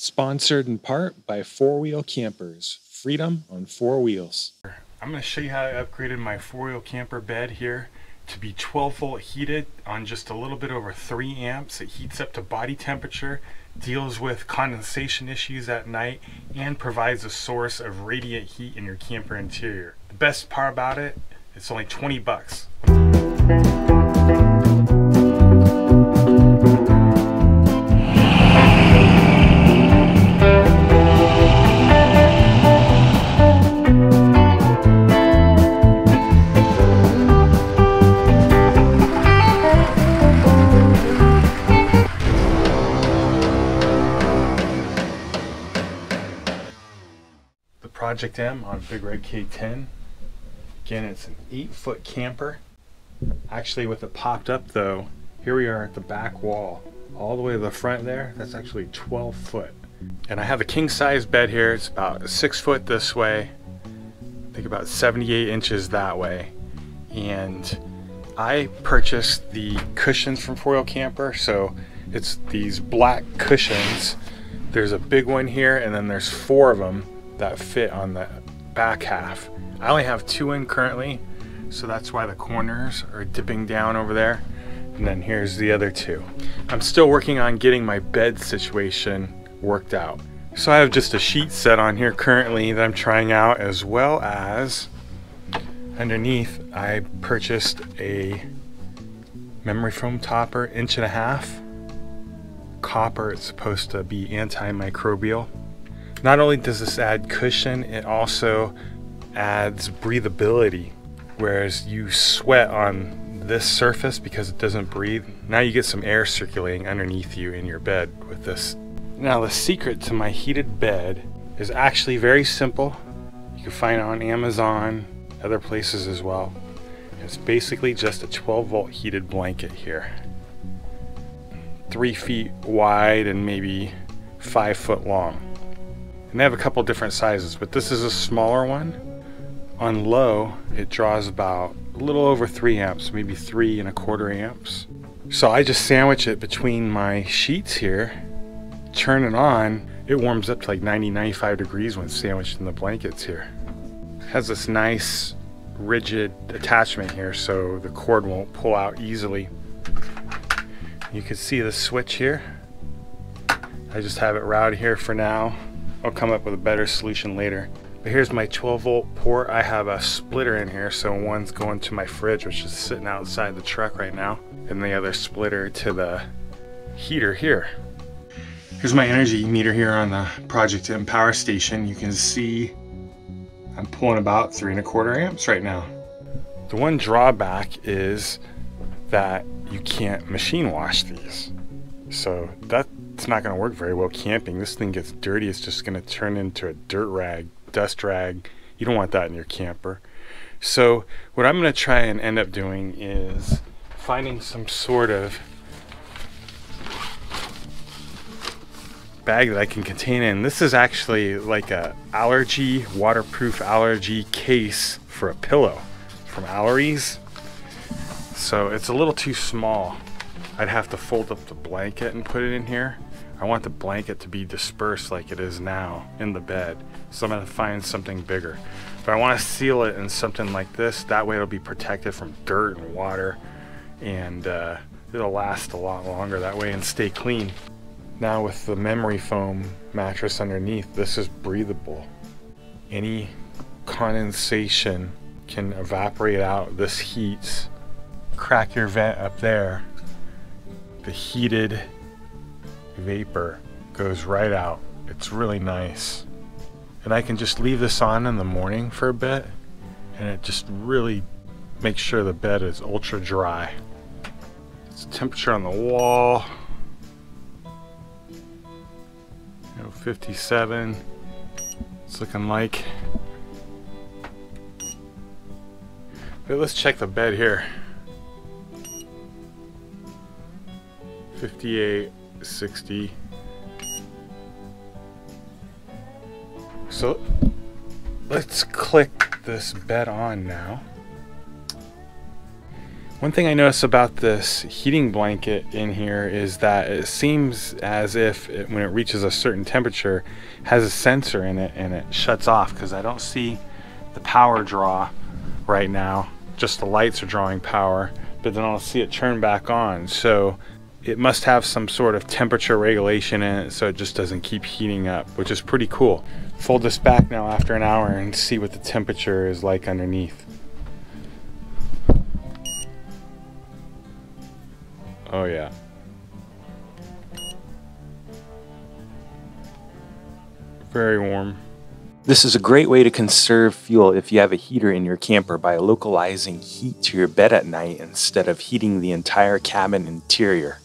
Sponsored in part by Four Wheel Campers. Freedom on four wheels. I'm going to show you how I upgraded my four-wheel camper bed here to be 12 volt heated on just a little bit over 3 amps. It heats up to body temperature, deals with condensation issues at night, and provides a source of radiant heat in your camper interior. The best part about it, it's only 20 bucks. Project M on Big Red K10. Again, it's an eight foot camper. Actually, with it popped up though, here we are at the back wall. All the way to the front there, that's actually 12 foot. And I have a king size bed here. It's about six foot this way. I think about 78 inches that way. And I purchased the cushions from Four Wheel Camper. So it's these black cushions. There's a big one here, and then there's four of them that fit on the back half. I only have two in currently, so that's why the corners are dipping down over there. And then here's the other two. I'm still working on getting my bed situation worked out. So I have just a sheet set on here currently that I'm trying out as well as underneath I purchased a memory foam topper inch and a half copper it's supposed to be antimicrobial not only does this add cushion, it also adds breathability. Whereas you sweat on this surface because it doesn't breathe, now you get some air circulating underneath you in your bed with this. Now the secret to my heated bed is actually very simple. You can find it on Amazon, other places as well. It's basically just a 12 volt heated blanket here. Three feet wide and maybe five foot long. And they have a couple different sizes, but this is a smaller one. On low, it draws about a little over three amps, maybe three and a quarter amps. So I just sandwich it between my sheets here, turn it on, it warms up to like 90, 95 degrees when sandwiched in the blankets here. It has this nice rigid attachment here so the cord won't pull out easily. You can see the switch here. I just have it routed here for now. I'll come up with a better solution later. But here's my 12 volt port. I have a splitter in here, so one's going to my fridge, which is sitting outside the truck right now, and the other splitter to the heater here. Here's my energy meter here on the Project M power station. You can see I'm pulling about three and a quarter amps right now. The one drawback is that you can't machine wash these. So not going to work very well camping. This thing gets dirty, it's just going to turn into a dirt rag, dust rag. You don't want that in your camper. So what I'm going to try and end up doing is finding some sort of bag that I can contain in. This is actually like a allergy, waterproof allergy case for a pillow from AllerEase. So it's a little too small. I'd have to fold up the blanket and put it in here. I want the blanket to be dispersed like it is now in the bed. So I'm gonna find something bigger. But I wanna seal it in something like this. That way it'll be protected from dirt and water and uh, it'll last a lot longer that way and stay clean. Now with the memory foam mattress underneath, this is breathable. Any condensation can evaporate out. This heats. Crack your vent up there. The heated vapor goes right out. It's really nice. And I can just leave this on in the morning for a bit and it just really makes sure the bed is ultra dry. It's temperature on the wall. You know, 57. It's looking like. But let's check the bed here. 58, 60. So let's click this bed on now. One thing I notice about this heating blanket in here is that it seems as if it, when it reaches a certain temperature has a sensor in it and it shuts off because I don't see the power draw right now. Just the lights are drawing power, but then I'll see it turn back on. So it must have some sort of temperature regulation in it so it just doesn't keep heating up, which is pretty cool. Fold this back now after an hour and see what the temperature is like underneath. Oh yeah. Very warm. This is a great way to conserve fuel if you have a heater in your camper by localizing heat to your bed at night instead of heating the entire cabin interior.